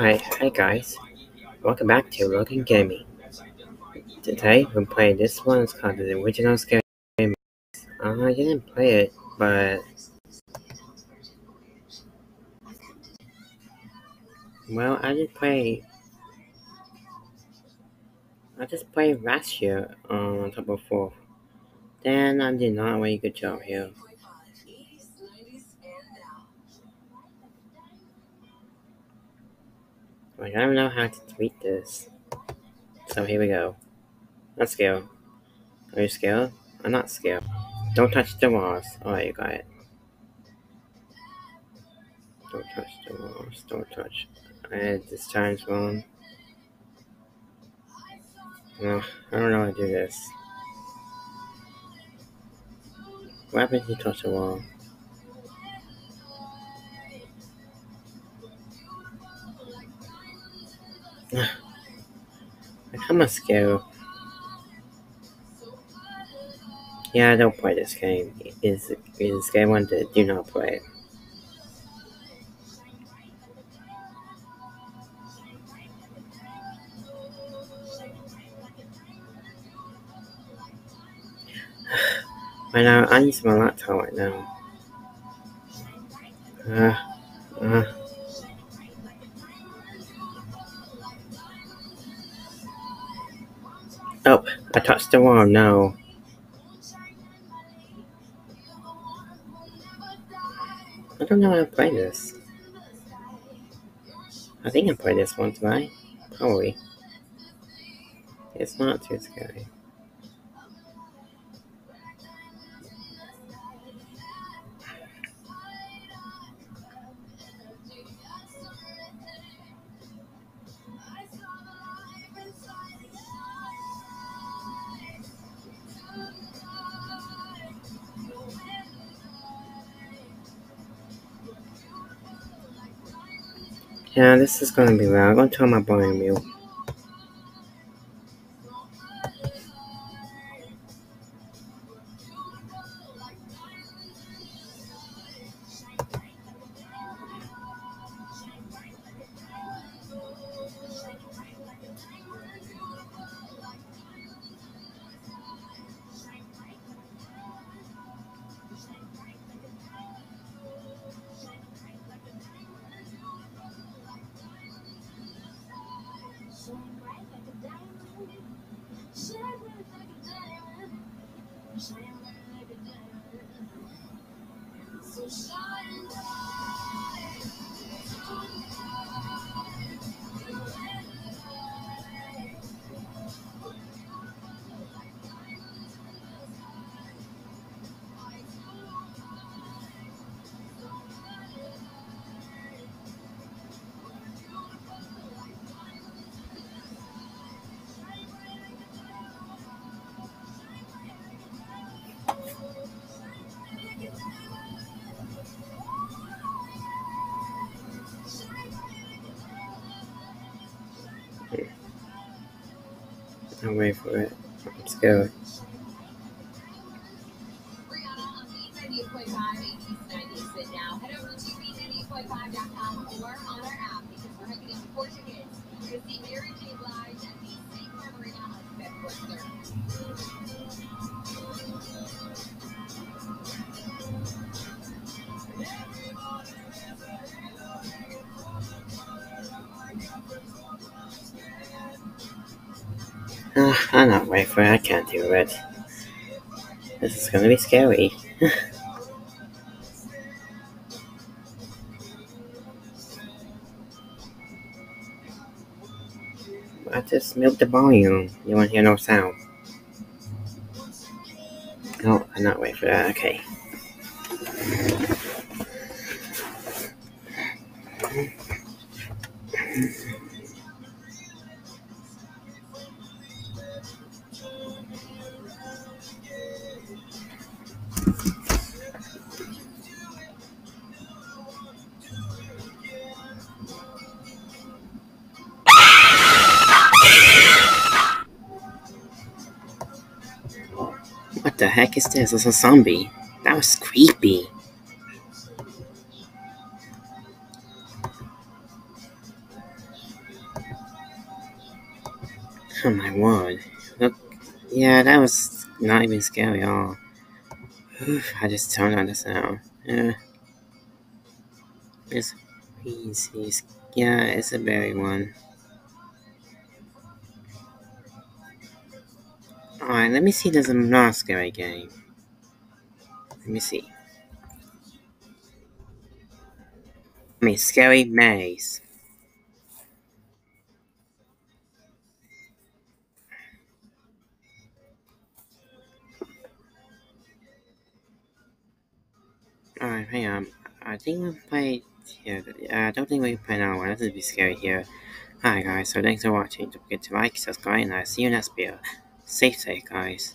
Hi, hi guys. Welcome back to Logan Gaming. Today we're playing this one. It's called the Original Scary Game. Uh, I didn't play it, but well, I did play. I just played last year on October 4th. Then I did not very good job here. Like, I don't know how to tweet this. So here we go. Let's go. Are you scared? I'm not scared. Don't touch the walls. Alright, you got it. Don't touch the walls. Don't touch. I had this time's wrong. No, I don't know how to do this. What happens if you touch the wall? I'm a scared. Yeah, I don't play this game. Is is game one that do not play. I know I use my laptop right now. Uh, uh. Oh, I touched the wall. No. I don't know how to play this. I think I played this once, right? Probably. It's not too scary. Yeah, this is gonna be loud. I'm gonna turn my volume Yes. Mute. I'll wait for it. I'm scared. I can't do it. This is gonna be scary. I just mute the volume. You won't hear no sound. No, I'm not waiting for that. Okay. What the heck is this? It's a zombie. That was creepy. Oh my word. Look, yeah, that was not even scary at all. Oof, I just turned on the sound. Yeah. It's easy. Yeah, it's a very one. Alright, let me see there's a not scary game. Let me see. I mean, Scary Maze. Alright, hang on. I think we played here. Uh, I don't think we played that one. This would be scary here. Alright guys, so thanks for watching. Don't forget to like, subscribe, and I'll see you next video. Stay safe, guys.